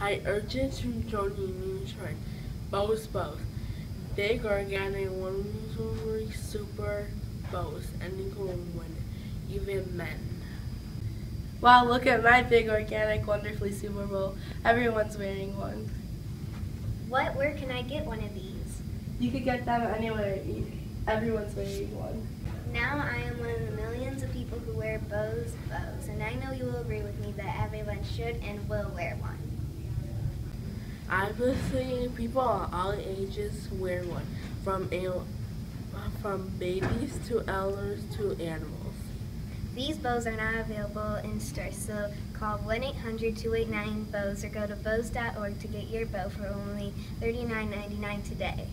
I urge you to join the new trend. Bows, bows. Big organic one super bows. Anything will win, even men. Wow, look at my big organic wonderfully Super Bowl. Everyone's wearing one. What? Where can I get one of these? You could get them anywhere. Everyone's wearing one. Now I am one of the millions of people who wear bows, bows, and I know you will agree with me that everyone should and will wear one. Seeing people of all ages wear one, from from babies to elders to animals. These bows are not available in stores, so call 1-800-289-BOWS or go to bows.org to get your bow for only $39.99 today.